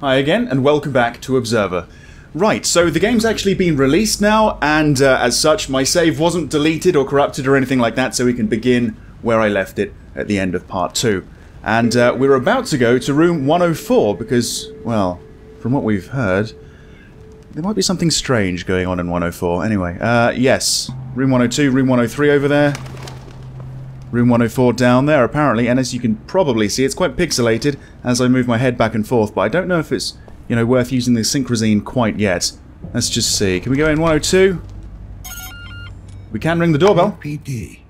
Hi again, and welcome back to Observer. Right, so the game's actually been released now, and uh, as such, my save wasn't deleted or corrupted or anything like that, so we can begin where I left it at the end of part 2. And uh, we're about to go to room 104 because, well, from what we've heard, there might be something strange going on in 104. Anyway, uh, yes, room 102, room 103 over there. Room 104 down there, apparently, and as you can probably see, it's quite pixelated as I move my head back and forth, but I don't know if it's, you know, worth using the Synchrozine quite yet. Let's just see. Can we go in 102? We can ring the doorbell. PD.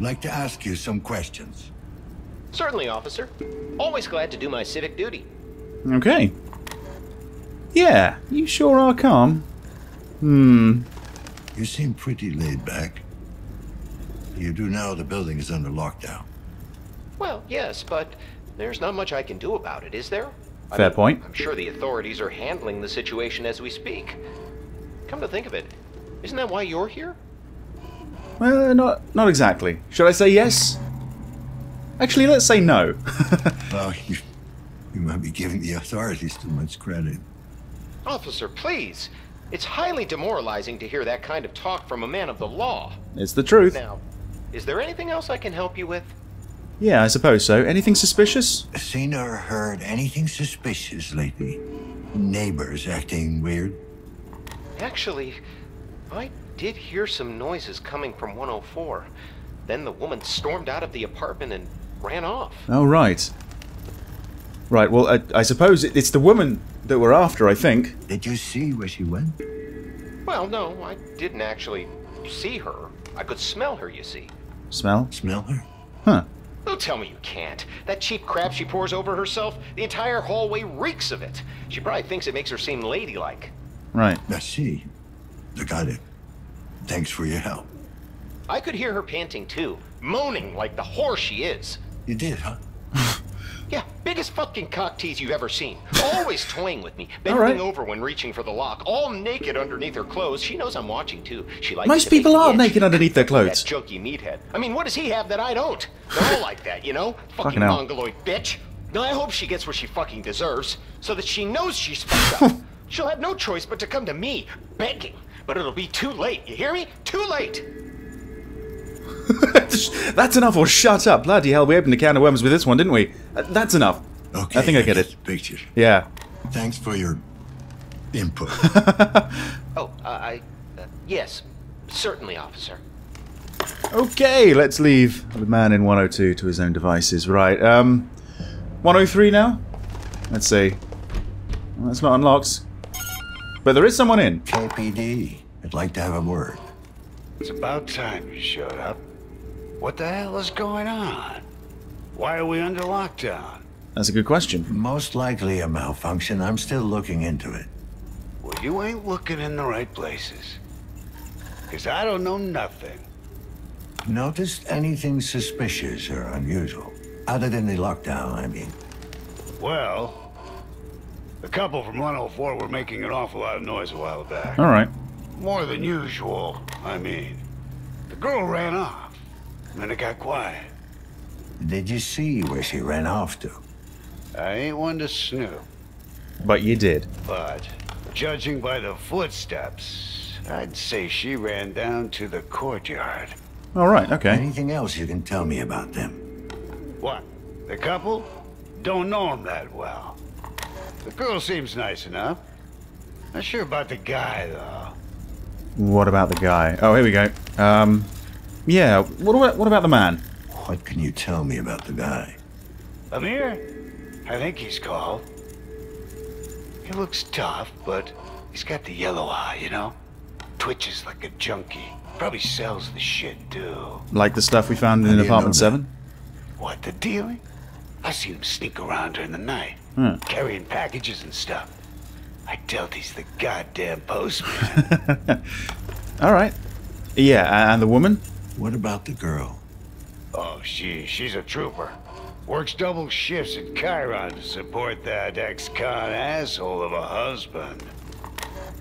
Like to ask you some questions. Certainly, officer. Always glad to do my civic duty. Okay. Yeah, you sure are calm. Hmm. You seem pretty laid back. You do know the building is under lockdown. Well, yes, but there's not much I can do about it, is there? I Fair mean, point. I'm sure the authorities are handling the situation as we speak. Come to think of it, isn't that why you're here? Well, uh, not not exactly. Should I say yes? Actually, let's say no. Well, you, you might be giving the authorities too much credit. Officer, please. It's highly demoralizing to hear that kind of talk from a man of the law. it's the truth. Now, is there anything else I can help you with? Yeah, I suppose so. Anything suspicious? Seen or heard anything suspicious lately? Neighbors acting weird? Actually, I did hear some noises coming from 104. Then the woman stormed out of the apartment and ran off. Oh, right. Right, well, I, I suppose it's the woman that we're after, I think. Did you see where she went? Well, no, I didn't actually see her. I could smell her, you see. Smell? Smell her? Huh. Don't tell me you can't. That cheap crap she pours over herself, the entire hallway reeks of it. She probably thinks it makes her seem ladylike. Right. I see. I got it. Thanks for your help. I could hear her panting too, moaning like the whore she is. You did, huh? Yeah, biggest fucking cock tease you've ever seen. Always toying with me, bending right. over when reaching for the lock, all naked underneath her clothes. She knows I'm watching too. She likes Most people are naked underneath their clothes. That junky meathead. I mean, what does he have that I don't? They're all like that, you know? Fucking Fucking mongoloid bitch. Now I hope she gets what she fucking deserves, so that she knows she's fucked up. She'll have no choice but to come to me, begging. But it'll be too late, you hear me? Too late! That's enough, or shut up. Bloody hell, we opened a can of worms with this one, didn't we? Uh, that's enough. Okay. I think I get it. Picture. Yeah. Thanks for your input. Oh, uh, I. Uh, yes, certainly, officer. Okay, let's leave the man in 102 to his own devices. Right, um... 103 now? Let's see. Well, that's not unlocked. But there is someone in. KPD. I'd like to have a word. It's about time you showed up. What the hell is going on? Why are we under lockdown? That's a good question. Most likely a malfunction. I'm still looking into it. Well, you ain't looking in the right places. Because I don't know nothing. Noticed anything suspicious or unusual? Other than the lockdown, I mean. Well, the couple from 104 were making an awful lot of noise a while back. Alright. More than usual, I mean. The girl ran off, and then it got quiet. Did you see where she ran off to? I ain't one to snoop, But you did. but judging by the footsteps, I'd say she ran down to the courtyard. Alright, okay. Anything else you can tell me about them? What? The couple? Don't know him that well. The girl seems nice enough. Not sure about the guy, though. What about the guy? Oh, here we go. Um... Yeah, what about, what about the man? What can you tell me about the guy? Amir? I think he's called. He looks tough, but he's got the yellow eye, you know? Twitches like a junkie. Probably sells the shit, too. Like the stuff we found in apartment 7? What, the dealing? I seen him sneak around during the night, Hmm. carrying packages and stuff. I doubt he's the goddamn postman. Alright. Yeah, and the woman? What about the girl? oh, she, she's a trooper. Works double shifts at Chiron to support that ex-con asshole of a husband.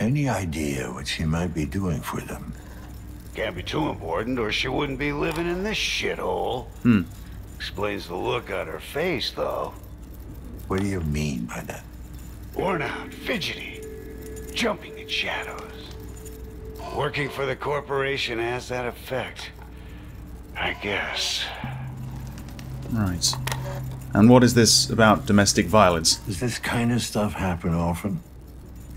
Any idea what she might be doing for them? Can't be too important, or she wouldn't be living in this shithole. Hmm. Explains the look on her face, though. What do you mean by that? Worn out, fidgety, jumping in shadows. Working for the corporation has that effect. I guess. Right. And what is this about domestic violence? Does this kind of stuff happen often?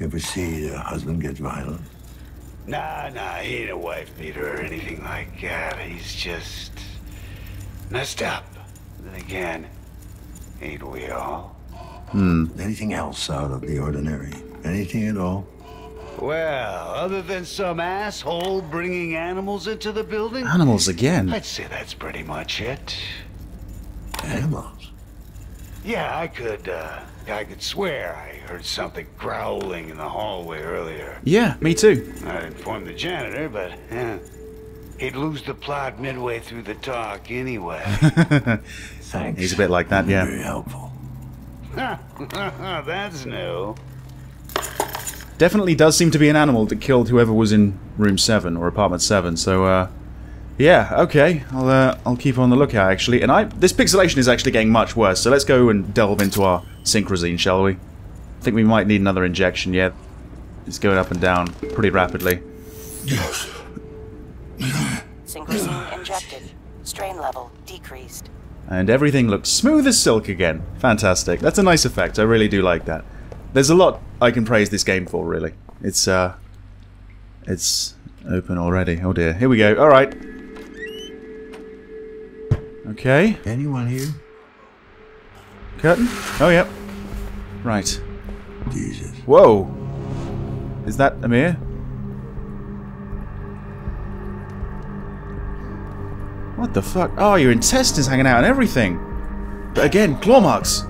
You ever see a husband get violent? Nah, nah, he ain't a wife beater or anything like that. He's just messed up. Then again, ain't we all? Hmm. Anything else out of the ordinary? Anything at all? Well, other than some asshole bringing animals into the building, Animals again. I'd say that's pretty much it. Animals. Yeah, I could, uh, I could swear I heard something growling in the hallway earlier. Yeah, me too. I'd inform the janitor, but, eh, he'd lose the plot midway through the talk anyway. Thanks. He's a bit like that, yeah. Very helpful. That's new. Definitely does seem to be an animal that killed whoever was in room 7 or apartment 7. So uh yeah, okay. I'll uh, I'll keep on the lookout actually. And I this pixelation is actually getting much worse. So let's go and delve into our synchrozine, shall we? I think we might need another injection, yeah. It's going up and down pretty rapidly. Yes. Synchrozine injected. Strain level decreased. And everything looks smooth as silk again. Fantastic. That's a nice effect. I really do like that. There's a lot I can praise this game for, really. It's, uh... It's open already. Oh dear. Here we go. Alright. Okay. Anyone here? Curtain? Oh, yep. Right. Jesus. Whoa! Is that Amir? What the fuck? Oh, your intestines hanging out and everything! But again, claw marks!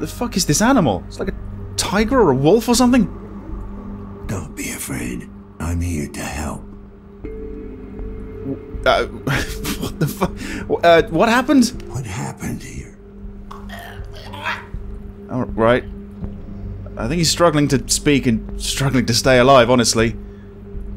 The fuck is this animal? It's like a tiger or a wolf or something? Don't be afraid. I'm here to help. Uh, what the fuck? Uh, what happened? What happened here? Oh, right. I think he's struggling to speak and struggling to stay alive, honestly.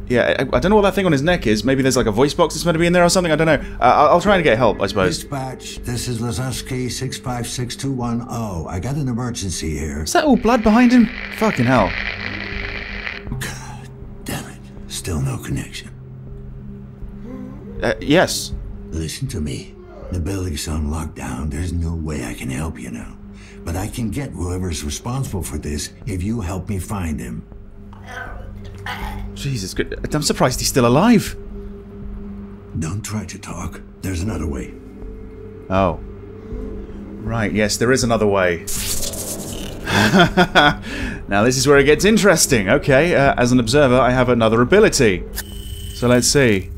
Yeah, I, I don't know what that thing on his neck is. Maybe there's like a voice box that's meant to be in there or something. I don't know. Uh, I'll, I'll try and get help, I suppose. Dispatch, this is Lazarski 656210. I got an emergency here. Is that all blood behind him? Fucking hell. God damn it. Still no connection. Uh, yes. Listen to me. The building's on lockdown. There's no way I can help you now. But I can get whoever's responsible for this if you help me find him. Jesus, good. I'm surprised he's still alive. Don't try to talk. There's another way. Oh. Right, yes, there is another way. now, this is where it gets interesting. Okay, uh, as an observer, I have another ability. So let's see.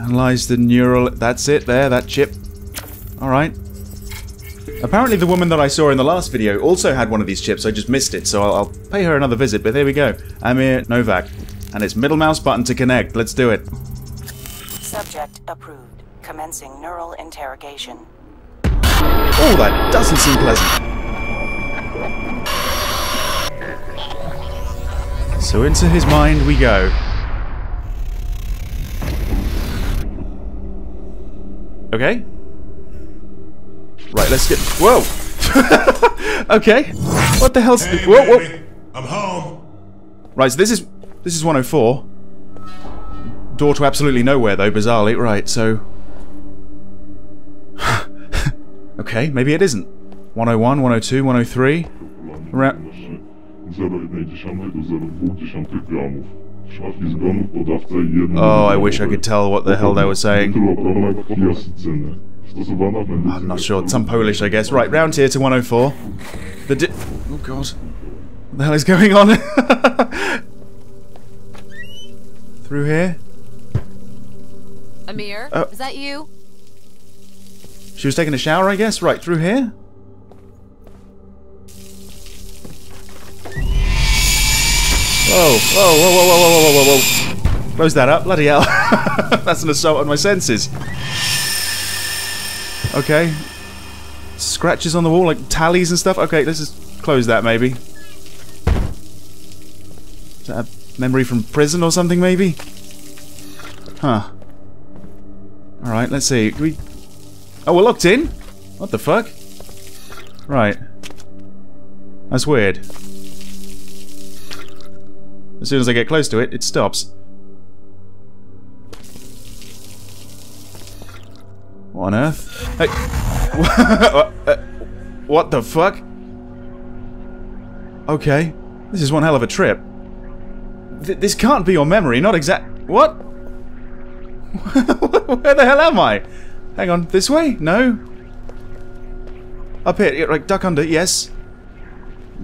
Analyze the neural... That's it there, that chip. Alright. Apparently the woman that I saw in the last video also had one of these chips, I just missed it, so I'll, I'll pay her another visit, but there we go. Amir Nowak. And it's middle mouse button to connect. Let's do it. Subject approved. Commencing neural interrogation. Oh, that doesn't seem pleasant. So into his mind we go. Okay. Right, let's get. Whoa! okay. What the hell's. Hey, whoa, whoa. baby, I'm home. Right, so this is. This is 104. Door to absolutely nowhere, though, bizarrely. Right, so. okay, maybe it isn't. 101, 102, 103. Around. 0,1 do 0,2 gramów. Szafki zgonów po dawce jednej... Oh, I wish I could tell what the hell they were saying. Kilograma hiasycynę. Stosowana w medycynie... I'm not sure. Some Polish, I guess. Right, round here to 104. The di- Oh, God. What the hell is going on? Through here? Amir, Oh. is that you? She was taking a shower, I guess? Right, through here? Whoa, whoa, whoa, whoa, whoa, whoa, whoa, whoa, whoa. Close that up, bloody hell. That's an assault on my senses. Okay. Scratches on the wall, like tallies and stuff. Okay, let's just close that, maybe. Is that a memory from prison or something, maybe? Huh. Alright, let's see. Can we... Oh, we're locked in? What the fuck? Right. That's weird. As soon as I get close to it, it stops. On earth? Hey. Uh, what the fuck? Okay. This is one hell of a trip. Th this can't be your memory, not exact- What? Where the hell am I? Hang on, this way? No? Up here, like duck under, yes.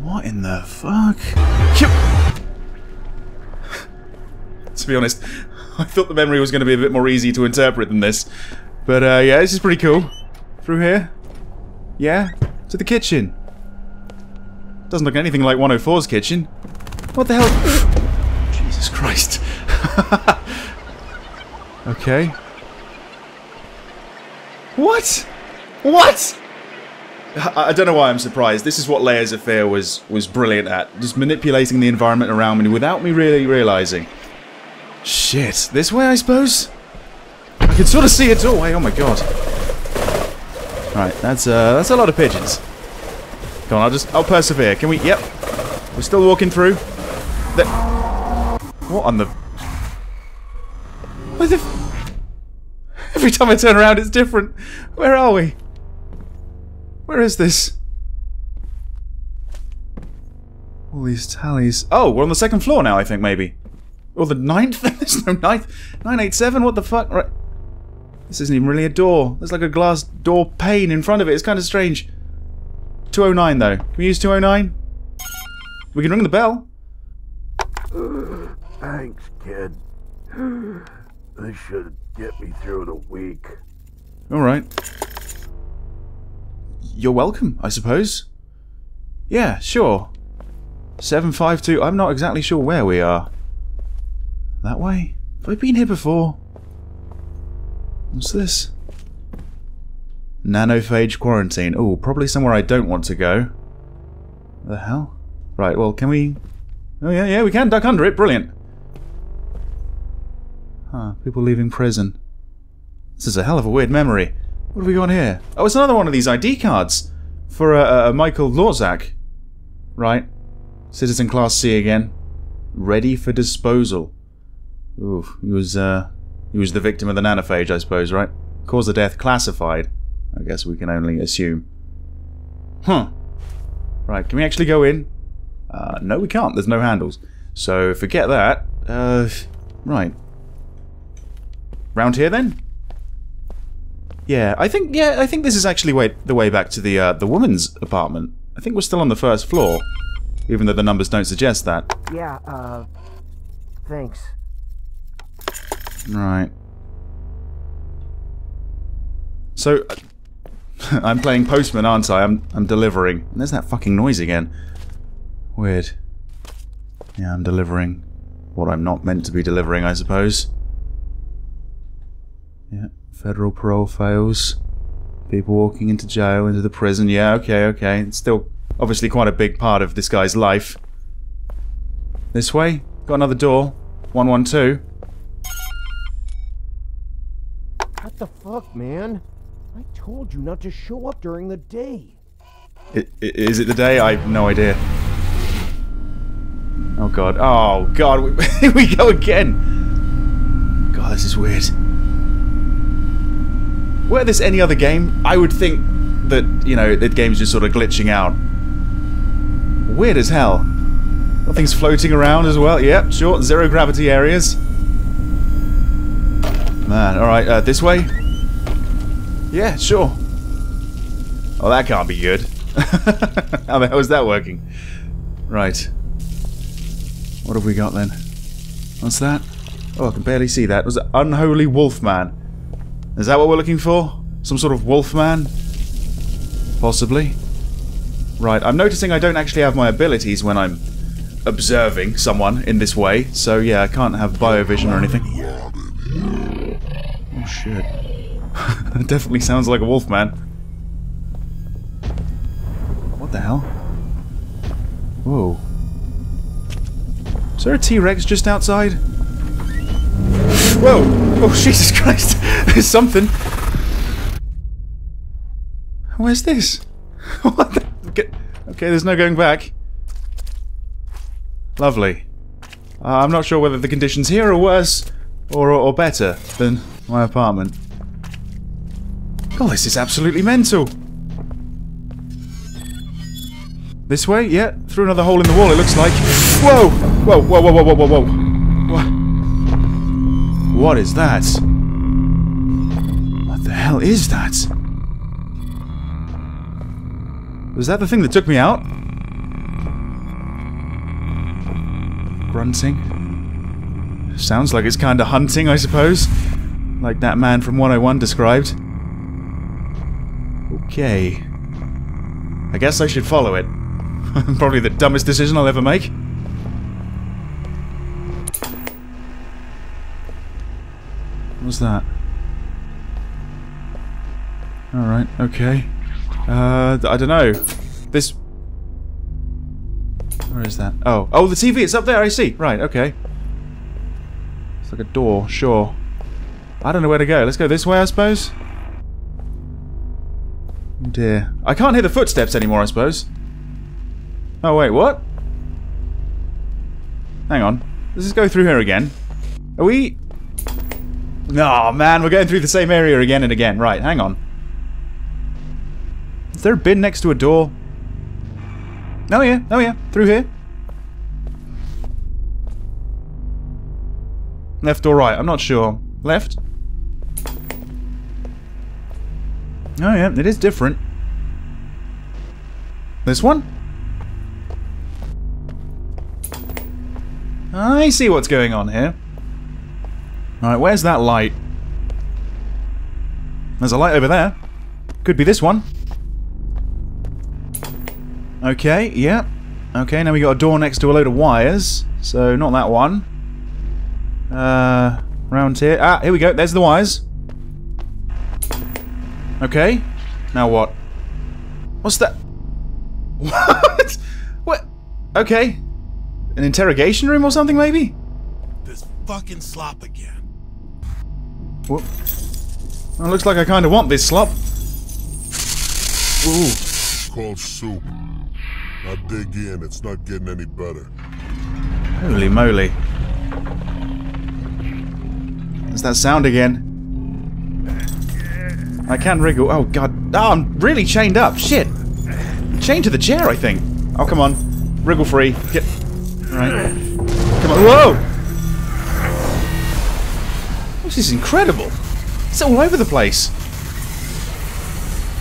What in the fuck? to be honest, I thought the memory was going to be a bit more easy to interpret than this. But uh, yeah, this is pretty cool. Through here? Yeah? To the kitchen. Doesn't look anything like 104's kitchen. What the hell? Jesus Christ. okay. What? What? I, don't know why I'm surprised. This is what Layers of Fear was was brilliant at. Just manipulating the environment around me without me really realizing. Shit. This way, I suppose? I can sort of see all. Hey, oh my god. Right, that's uh, that's a lot of pigeons. Come on, I'll just, I'll persevere. Can we? Yep. We're still walking through. The, what on the? What the? Every time I turn around, it's different. Where are we? Where is this? All these tallies. Oh, we're on the second floor now, I think, maybe. Or the ninth? There's no ninth. 987? What the fuck? Right. This isn't even really a door. There's like a glass door pane in front of it. It's kind of strange. 209, though. Can we use 209? We can ring the bell. Thanks, kid. This should get me through the week. Alright. You're welcome, I suppose. Yeah, sure. 752. I'm not exactly sure where we are. That way? Have I been here before? What's this? Nanophage quarantine. Oh, probably somewhere I don't want to go. The hell? Right, well, can we... Oh, yeah, yeah, we can duck under it. Brilliant. Huh, people leaving prison. This is a hell of a weird memory. What have we got here? Oh, it's another one of these ID cards. For uh, uh, Michael Lorzak. Right. Citizen Class C again. Ready for disposal. Oof, he was, uh... He was the victim of the nanophage, I suppose, right? Cause of death classified. I guess we can only assume. Huh. Right, can we actually go in? Uh, no, we can't. There's no handles. So, forget that. Uh, right. Round here, then? Yeah, I think, yeah, I think this is actually way, the way back to the, uh, the woman's apartment. I think we're still on the first floor. Even though the numbers don't suggest that. Yeah, uh, thanks. Right. So, uh, I'm playing postman, aren't I? I'm, I'm delivering. And there's that fucking noise again. Weird. Yeah, I'm delivering what I'm not meant to be delivering, I suppose. Yeah, federal parole fails. People walking into jail, into the prison. Yeah, okay, okay. It's still obviously quite a big part of this guy's life. This way? Got another door. 112. What the fuck, man? I told you not to show up during the day. Is it the day? I have no idea. Oh god. Oh god. We, here we go again. God, this is weird. Were this any other game, I would think that, you know, the game's just sort of glitching out. Weird as hell. Nothing's floating around as well. Yep, sure. Zero gravity areas. Man, alright, uh, this way? Yeah, sure. Oh, that can't be good. How the hell is that working? Right. What have we got then? What's that? Oh, I can barely see that. It Was Unholy Wolfman? Is that what we're looking for? Some sort of Wolfman? Possibly. Right, I'm noticing I don't actually have my abilities when I'm observing someone in this way, so yeah, I can't have biovision or anything. Oh shit. that definitely sounds like a wolf man. What the hell? Whoa. Is there a T-Rex just outside? Whoa! Oh, Jesus Christ! There's something! Where's this? what the... Okay, there's no going back. Lovely. Uh, I'm not sure whether the conditions here are worse or, or better than my apartment. God, this is absolutely mental. This way? Yeah, through another hole in the wall, it looks like. Whoa! Whoa, whoa, whoa, whoa, whoa, whoa, whoa. What? What is that? What the hell is that? Was that the thing that took me out? Grunting. Sounds like it's kinda hunting, I suppose. Like that man from 101 described. Okay. I guess I should follow it. Probably the dumbest decision I'll ever make. What's that? Alright, okay. Uh, I don't know. This... Where is that? Oh, oh, the TV, it's up there, I see. Right, okay. It's like a door, sure. I don't know where to go. Let's go this way, I suppose? Oh dear. I can't hear the footsteps anymore, I suppose. Oh, wait, what? Hang on. Let's just go through here again. Are we... No, man, we're going through the same area again and again. Right, hang on. Is there a bin next to a door? Oh yeah, oh yeah, through here. Left or right, I'm not sure. Left? Oh yeah, it is different. This one? I see what's going on here. Alright, where's that light? There's a light over there. Could be this one. Okay, yeah. Okay, now we got a door next to a load of wires. So, not that one. Uh, round here. Ah, here we go. There's the wires. Okay. Now what? What's that? What? What? Okay. An interrogation room or something, maybe? This fucking slop again. What? Well, looks like I kind of want this slop. Ooh. It's called soup. Now dig in, it's not getting any better. Holy moly. There's that sound again. I can wriggle. Oh, God. Oh, I'm really chained up. Shit. Chained to the chair, I think. Oh, come on. Wriggle free. Get... Right. Come on. Whoa! This is incredible. It's all over the place.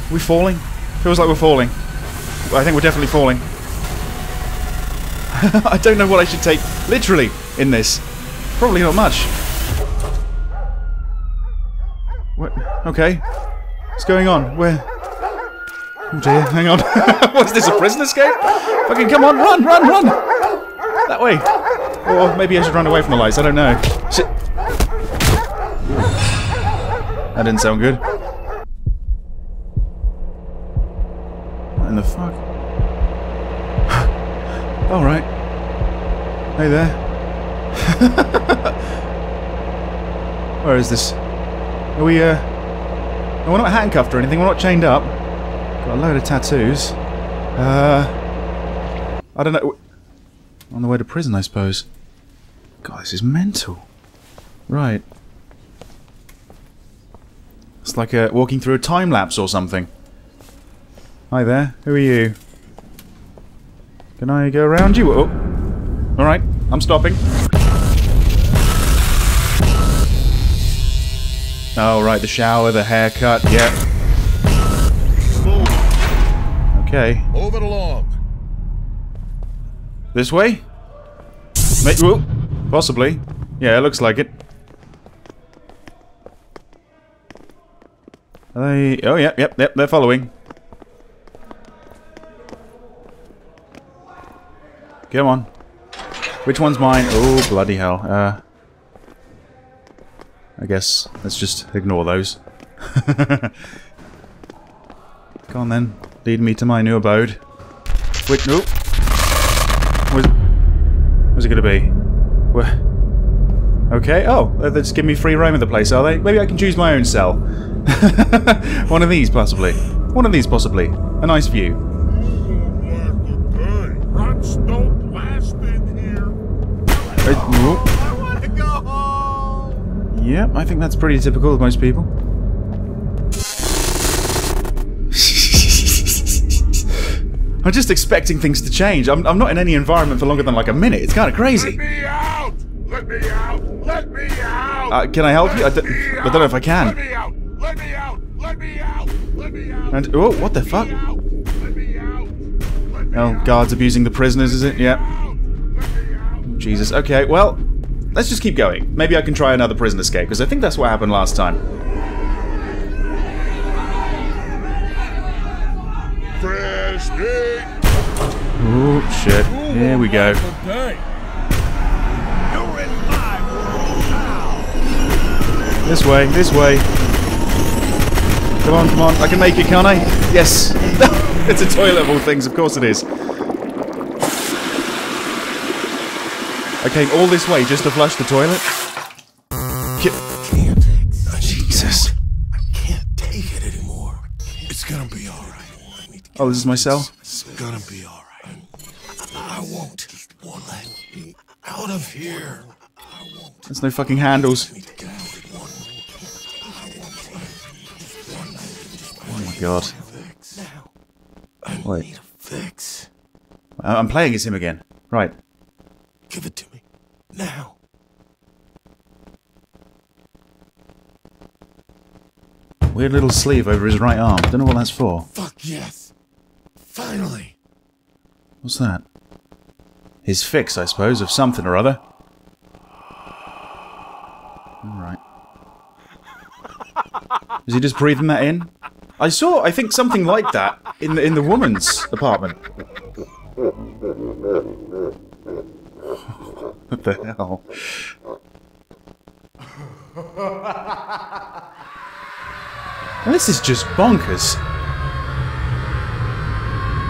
Are we falling? Feels like we're falling. I think we're definitely falling. I don't know what I should take literally in this. Probably not much. What? Okay. What's going on? Where? Oh dear, hang on. What's this, a prison escape? Fucking come on, run, run, run! That way. Or maybe I should run away from the lights, I don't know. Shit. That didn't sound good. What in the fuck? Alright. Hey there. Where is this? Are we, uh... We're not handcuffed or anything, we're not chained up. Got a load of tattoos. Uh... I don't know... On the way to prison, I suppose. God, this is mental. Right. It's like uh, walking through a time lapse or something. Hi there, who are you? Can I go around you? Oh. Alright, I'm stopping. Oh, right, the shower, the haircut, yeah. Okay. Move it along. This way? May whoa, possibly. Yeah, it looks like it. Are they... Oh, yep, yep, yep, they're following. Come on. Which one's mine? Oh, bloody hell. Uh, I guess let's just ignore those. Go on then, lead me to my new abode. Wait, no. Was was it gonna be? Where? Okay. Oh, they're just giving me free roam of the place, are they? Maybe I can choose my own cell. One of these, possibly. One of these, possibly. A nice view. Hey, Yep, I think that's pretty typical of most people. I'm just expecting things to change. I'm, I'm not in any environment for longer than like a minute. It's kind of crazy. Let me out! Let me out! Let me out! Uh, can I help you? I don't, I don't know if I Let can. me out! Let me out! Let me out! Let me out! And oh, what the fuck? Let me out! Let me Oh, guards abusing the prisoners, is it? Yeah. Jesus. Okay, well, let's just keep going. Maybe I can try another prison escape, because I think that's what happened last time. Fresh meat! Oh, shit. Here we go. This way, this way. Come on, come on. I can make it, can't I? Yes. it's a toilet of all things. Of course it is. I came all this way just to flush the toilet? Ki- Jesus. Can't take it anymore. It's gonna be alright. Oh, this is my cell? It's gonna be alright. I won't. Won't let me out of here. There's no fucking handles. Oh my god. Wait. Fix. I'm playing as him again. Right. Give it to me. Now. Weird little sleeve over his right arm. Don't know what that's for. Fuck yes. Finally. What's that? His fix, I suppose, of something or other. Alright. Is he just breathing that in? I saw, I think, something like that in the, in the woman's apartment. What the hell? This is just bonkers.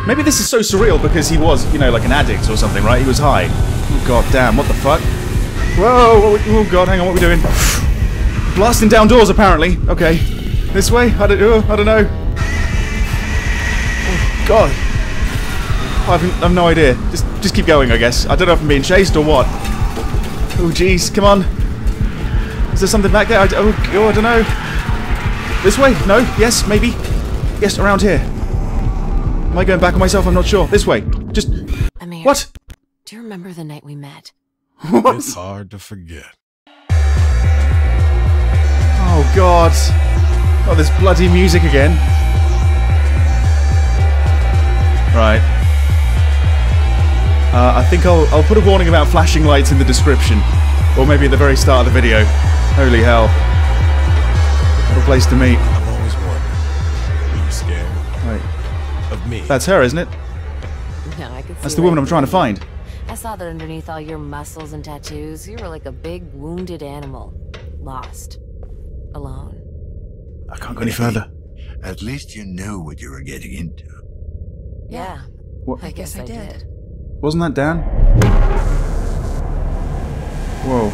Maybe this is so surreal because he was, you know, like an addict or something, right? He was high. Oh, god damn, what the fuck? Whoa, what we, oh god, hang on, what are we doing? Blasting down doors, apparently. Okay. This way? I don't, oh, I don't know. Oh, god. I have, I have no idea. Just, just keep going, I guess. I don't know if I'm being chased or what. Oh, jeez, come on. Is there something back there? I, d- oh, oh, I don't know. This way? No? Yes? Maybe? Yes, around here. Am I going back on myself? I'm not sure. This way. Just. Amir. What? Do you remember the night we met? What? It's hard to forget. Oh, God. Oh, this bloody music again. Right. Uh, I think I'll, I'll put a warning about flashing lights in the description. Or maybe at the very start of the video. Holy hell. What a place to meet. I've always wondered. Are you scared Right. of me? That's her, isn't it? No, I could see That's the woman I'm trying to find. I saw that underneath all your muscles and tattoos, you were like a big wounded animal. Lost. Alone. I can't go any further. At least you knew what you were getting into. Yeah. What? I guess I did. Wasn't that Dan? Whoa.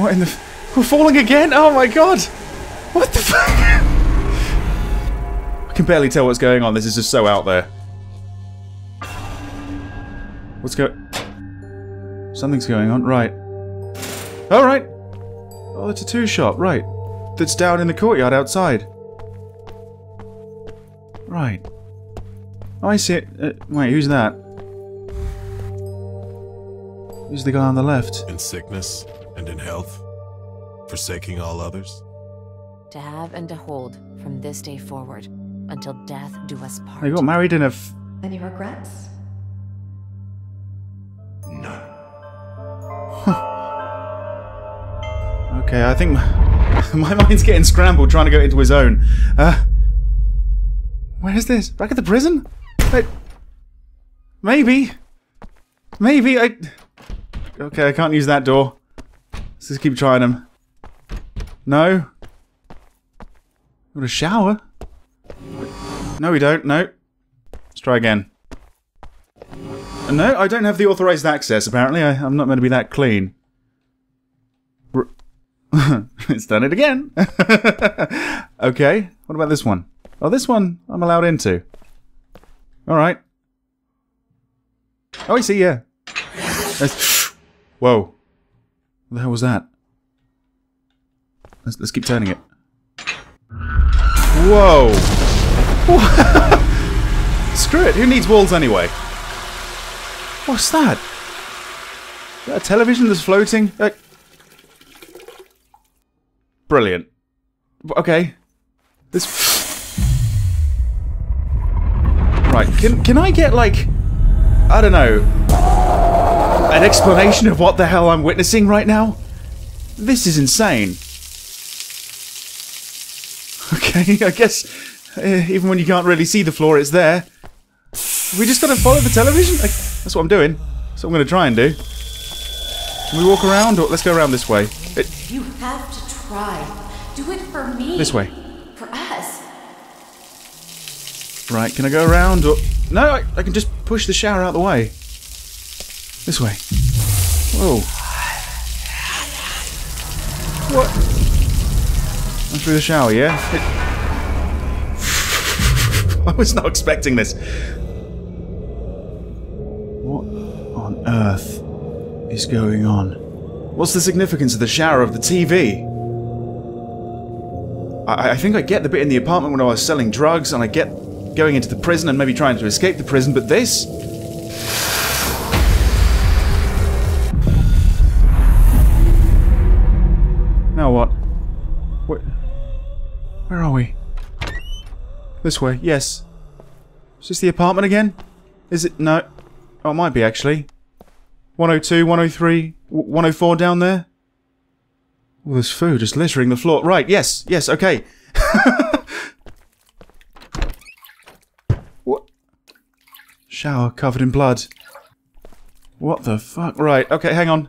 What in the... We're falling again? Oh my god! What the fuck? I can barely tell what's going on. This is just so out there. What's go... Something's going on. Right. Alright. Oh, the tattoo shop. Right. That's down in the courtyard outside. Right. Oh, I see it. Uh, wait, who's that? Who's the guy on the left? In sickness and in health, forsaking all others. To have and to hold from this day forward until death do us part. They got married in a. F- Any regrets? None. okay, I think my, my mind's getting scrambled trying to go into his own. Uh, where is this? Back at the prison? Wait, maybe. Maybe I. Okay, I can't use that door. Let's just keep trying them. No. Got a shower? No, we don't. No. Let's try again. No, I don't have the authorized access, apparently. I, I'm not meant to be that clean. It's done it again. okay, what about this one? Oh, this one I'm allowed into. Alright. Oh, I see, yeah. That's- Whoa. What the hell was that? Let's, let's keep turning it. Whoa! Screw it, who needs walls anyway? What's that? Is that a television that's floating? Uh, brilliant. Okay. This... Right, can, can I get, like... I don't know... An explanation of what the hell I'm witnessing right now? This is insane. Okay, I guess uh, even when you can't really see the floor, it's there. We just gotta follow the television? Like, that's what I'm doing. That's what I'm gonna try and do. Can we walk around? Or let's go around this way. It, You have to try. Do it for me. This way. For us. Right, can I go around? Or no, I, I can just push the shower out the way. This way. Whoa. What? I'm through the shower, yeah? It- I was not expecting this. What on earth is going on? What's the significance of the shower of the TV? I, I think I get the bit in the apartment when I was selling drugs, and I get going into the prison and maybe trying to escape the prison, but this? Now what? Where, where are we? This way, yes. Is this the apartment again? Is it? No. Oh, it might be actually. 102, 103, 104 down there? All this food just littering the floor. Right, yes, yes, okay. Shower covered in blood. What the fuck? Right, okay, hang on.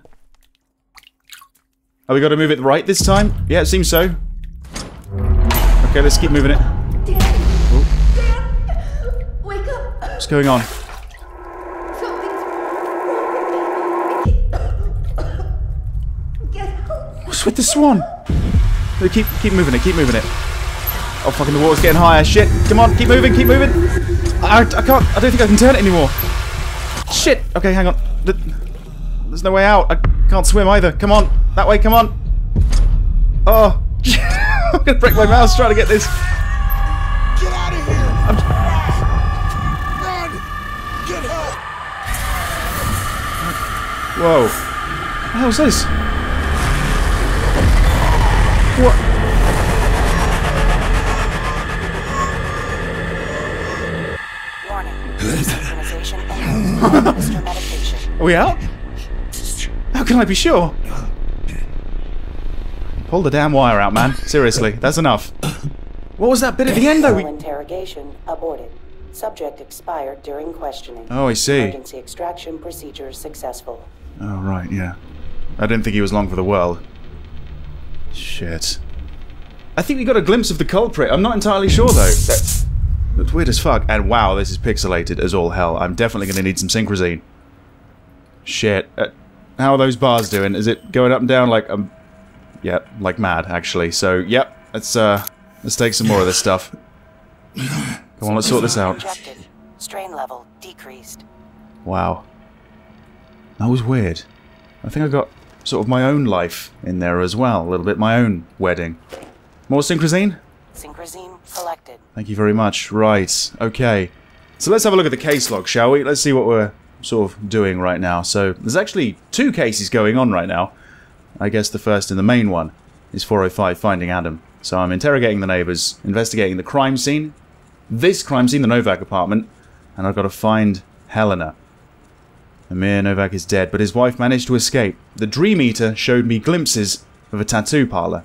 Are we got to move it right this time? Yeah, it seems so. Okay, let's keep moving it. Wake up. What's going on? What's with the swan? No, keep keep moving it, keep moving it. Oh fucking the water's getting higher. Shit. Come on, keep moving, keep moving. I, I can't I don't think I can turn it anymore. Shit. Okay, hang on. There's no way out. I can't swim either. Come on. That way, come on. Oh. I'm gonna break my mouse trying to get this. Get out of here! I'm... Run! Get help! Whoa. What the hell's this? What? Are we out? How can I be sure? Pull the damn wire out, man. Seriously, that's enough. What was that bit at the end, though? We... Interrogation aborted. Subject expired during questioning. Oh, I see. Emergency extraction procedures successful. Oh, right, yeah. I didn't think he was long for the world. Shit. I think we got a glimpse of the culprit. I'm not entirely sure, though. That looked weird as fuck. And wow, this is pixelated as all hell. I'm definitely going to need some synchrozine. Shit. Uh, how are those bars doing? Is it going up and down like um? Yep, like mad actually. So yep, let's uh, let's take some more of this stuff. Come on, let's sort this out. Strain level decreased. Wow. That was weird. I think I got sort of my own life in there as well. A little bit my own wedding. More synchrozine? Synchrozine collected. Thank you very much. Right. Okay. So let's have a look at the case log, shall we? Let's see what we're sort of doing right now. So there's actually two cases going on right now. I guess the first and the main one is 405 Finding Adam. So I'm interrogating the neighbours, investigating the crime scene, this crime scene, the Nowak apartment, and I've got to find Helena. Amir Nowak is dead, but his wife managed to escape. The Dream Eater showed me glimpses of a tattoo parlour.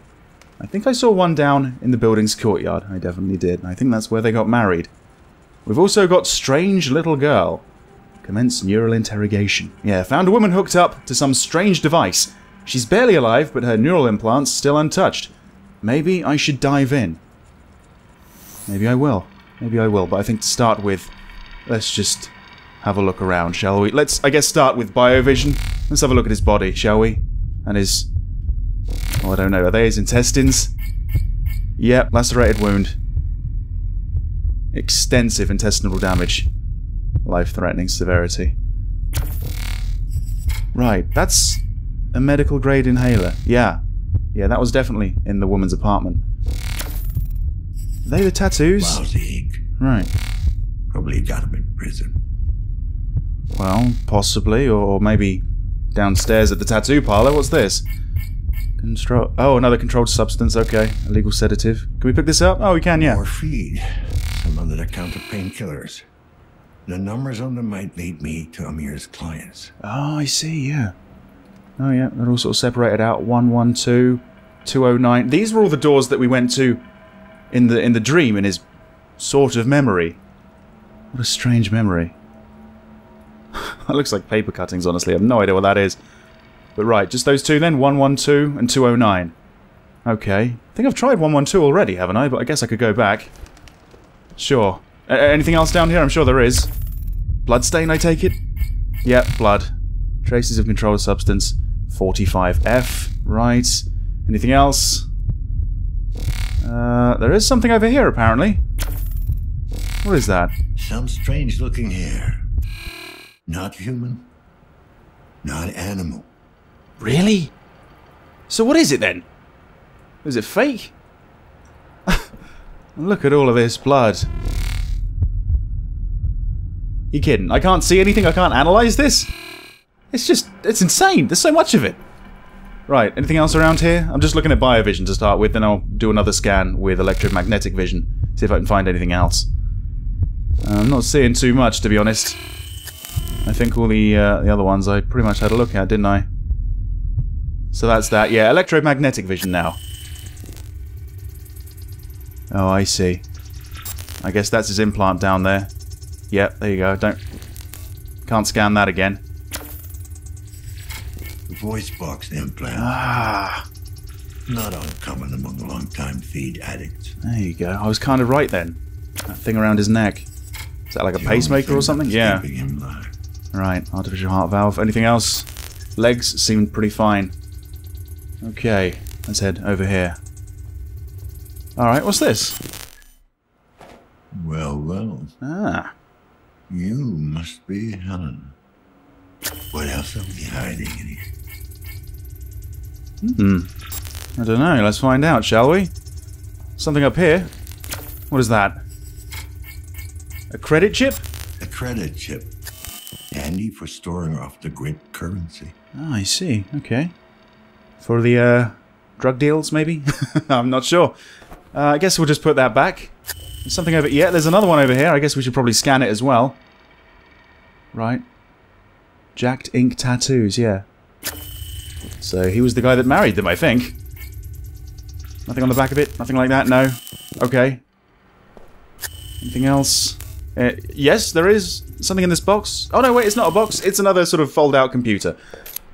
I think I saw one down in the building's courtyard. I definitely did. I think that's where they got married. We've also got Strange Little Girl. Commence neural interrogation. Yeah, found a woman hooked up to some strange device. She's barely alive, but her neural implants still untouched. Maybe I should dive in. Maybe I will. Maybe I will, but I think to start with, let's just have a look around, shall we? Let's, I guess, start with Biovision. Let's have a look at his body, shall we? And his... Oh, I don't know. Are they his intestines? Yep, lacerated wound. Extensive intestinal damage. Life-threatening severity. Right, that's a medical grade inhaler. Yeah. Yeah, that was definitely in the woman's apartment. Are they the tattoos? Ink. Right. Probably got him in prison. Well, possibly, or maybe downstairs at the tattoo parlor. What's this? Control. Oh, another controlled substance. Okay, illegal sedative. Can we pick this up? Oh, we can. Yeah. Morphine. Some under-the-counter painkillers. The numbers on them might lead me to Amir's clients. Oh, I see. Yeah. Oh, yeah. They're all sort of separated out. One, one, two, two, oh nine. These were all the doors that we went to in the in the dream in his sort of memory. What a strange memory. that looks like paper cuttings. Honestly, I have no idea what that is. But right, just those two then. One, one, two, and two, oh nine. Okay. I think I've tried one, one, two already, haven't I? But I guess I could go back. Sure. Anything else down here? I'm sure there is. Bloodstain, I take it? Yep, blood. Traces of controlled substance. 45F. Right. Anything else? Uh, there is something over here, apparently. What is that? Some strange looking hair. Not human. Not animal. Really? So what is it then? Is it fake? Look at all of this blood. You kidding? I can't see anything? I can't analyze this? It's just, it's insane. There's so much of it. Right, anything else around here? I'm just looking at biovision to start with, then I'll do another scan with electromagnetic vision. See if I can find anything else. Uh, I'm not seeing too much, to be honest. I think all the, uh, the other ones I pretty much had a look at, didn't I? So that's that. Yeah, electromagnetic vision now. Oh, I see. I guess that's his implant down there. Yep, there you go. Don't... Can't scan that again. Voice box implant. Ah. Not uncommon among long-time feed addicts. There you go. I was kind of right then. That thing around his neck. Is that like a pacemaker or something? Yeah. Right, artificial heart valve. Anything else? Legs seemed pretty fine. Okay, let's head over here. Alright, what's this? Well, well. Ah. You must be Helen. What else are we hiding in here? Hmm. I don't know. Let's find out, shall we? Something up here. What is that? A credit chip? A credit chip. Handy for storing off the grid currency. Oh, I see. Okay. For the, uh, drug deals, maybe? I'm not sure. Uh, I guess we'll just put that back. Something over... Yeah, there's another one over here. I guess we should probably scan it as well. Right. Jacked ink tattoos, yeah. So he was the guy that married them, I think. Nothing on the back of it? Nothing like that? No? Okay. Anything else? Uh, yes, there is something in this box. Oh no, wait, it's not a box. It's another sort of fold-out computer.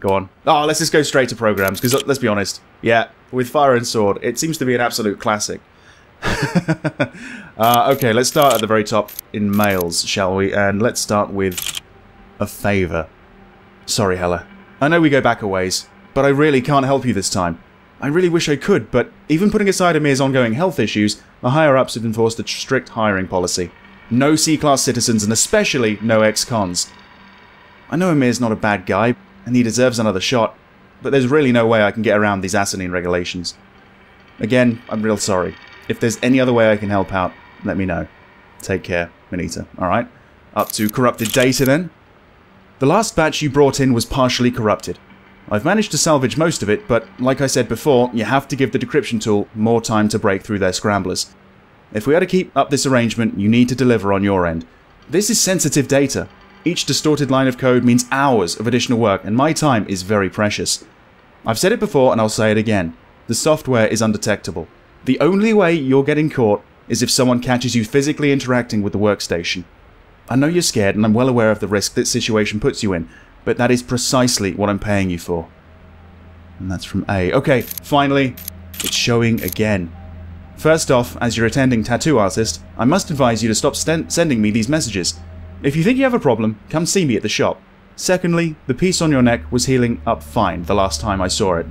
Go on. Oh, let's just go straight to programs, because let's be honest. Yeah, with Fire and Sword, it seems to be an absolute classic. uh, okay, let's start at the very top in mails, shall we? And let's start with a favour. Sorry, Hella. I know we go back a ways, but I really can't help you this time. I really wish I could, but even putting aside Amir's ongoing health issues, the higher-ups have enforced a strict hiring policy. No C-class citizens, and especially no ex-cons. I know Amir's not a bad guy, and he deserves another shot, but there's really no way I can get around these Asinine regulations. Again, I'm real sorry. If there's any other way I can help out, let me know. Take care, Manita, alright? Up to corrupted data then? The last batch you brought in was partially corrupted. I've managed to salvage most of it, but like I said before, you have to give the decryption tool more time to break through their scramblers. If we are to keep up this arrangement, you need to deliver on your end. This is sensitive data. Each distorted line of code means hours of additional work, and my time is very precious. I've said it before, and I'll say it again. The software is undetectable. The only way you're getting caught is if someone catches you physically interacting with the workstation. I know you're scared, and I'm well aware of the risk that situation puts you in, but that is precisely what I'm paying you for. And that's from A. Okay, finally, it's showing again. First off, as your attending tattoo artist, I must advise you to stop sending me these messages. If you think you have a problem, come see me at the shop. Secondly, the piece on your neck was healing up fine the last time I saw it.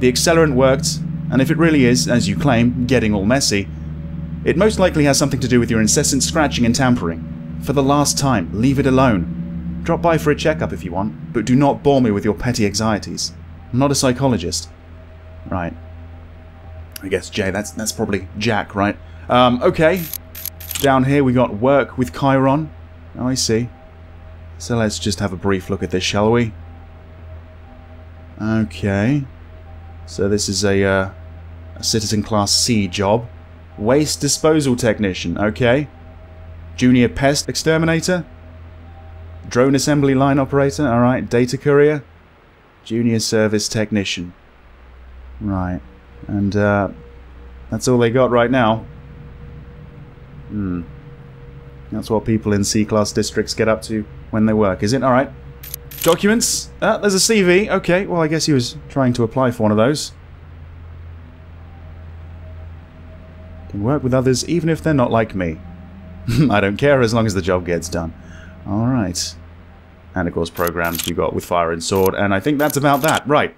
The accelerant worked, and if it really is, as you claim, getting all messy, it most likely has something to do with your incessant scratching and tampering. For the last time, leave it alone. Drop by for a checkup if you want, but do not bore me with your petty anxieties. I'm not a psychologist. Right. I guess Jay, that's that's probably Jack, right? Um, okay. Down here we got work with Chiron. Oh, I see. So let's just have a brief look at this, shall we? Okay. So this is a, uh, a Citizen Class C job. Waste Disposal Technician, okay. Junior Pest Exterminator. Drone Assembly Line Operator, alright. Data Courier. Junior Service Technician. Right. And, uh, that's all they got right now. Hmm. That's what people in C-class districts get up to when they work, is it? Alright. Documents. Ah, there's a CV. Okay, well I guess he was trying to apply for one of those. Can work with others even if they're not like me. I don't care as long as the job gets done. Alright. And of course programs we got with Fire and Sword, and I think that's about that. Right.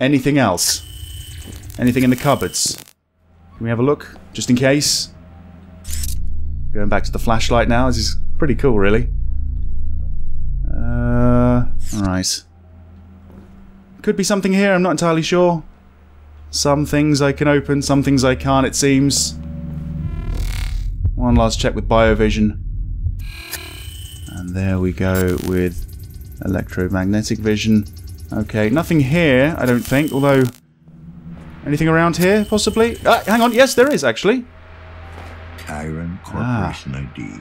Anything else? Anything in the cupboards? Can we have a look? Just in case? Going back to the flashlight now. This is pretty cool, really. Alright. Could be something here, I'm not entirely sure. Some things I can open, some things I can't, it seems. One last check with Biovision. And there we go with electromagnetic vision. Okay, nothing here, I don't think, although... Anything around here, possibly? Ah, hang on, yes, there is, actually. Chiron Corporation ID.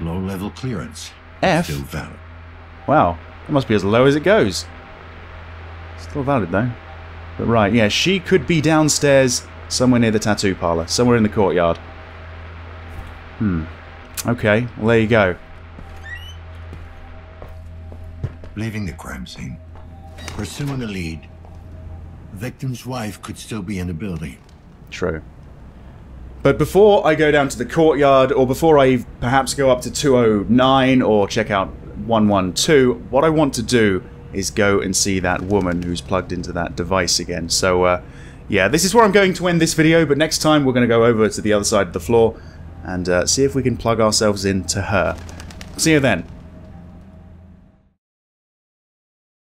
Low-level clearance. F? Still valid. Wow, that must be as low as it goes. Still valid, though. But right, yeah, she could be downstairs somewhere near the tattoo parlor, somewhere in the courtyard. Hmm. Okay, well, there you go. Leaving the crime scene. Pursuing a lead. Victim's wife could still be in the building. True. But before I go down to the courtyard, or before I perhaps go up to 209 or check out 112, what I want to do is go and see that woman who's plugged into that device again. So, uh, yeah, this is where I'm going to end this video, but next time we're going to go over to the other side of the floor and uh, see if we can plug ourselves into her. See you then.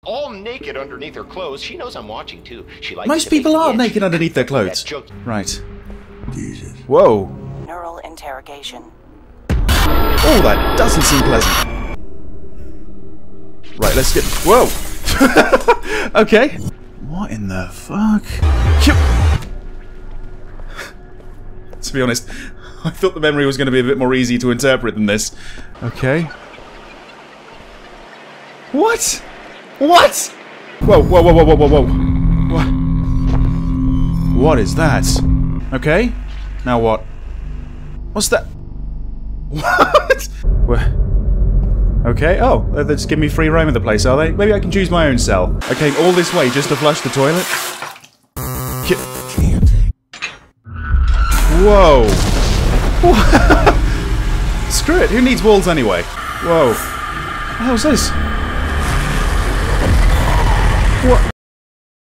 All naked underneath her clothes. She knows I'm watching too. She likes Most people are edge. naked underneath their clothes. Right. Jesus. Whoa. Neural interrogation. Oh, that doesn't seem pleasant. Right, let's get... Whoa! okay. What in the fuck? To be honest, I thought the memory was going to be a bit more easy to interpret than this. Okay. What? What? Whoa, whoa, whoa, whoa, whoa, whoa. What? What is that? Okay. Now what? What's that? What? Where? Okay, oh, they just give me free roam of the place, are they? Maybe I can choose my own cell. I came all this way just to flush the toilet? Whoa. Screw it, who needs walls anyway? Whoa. What the hell's this? What?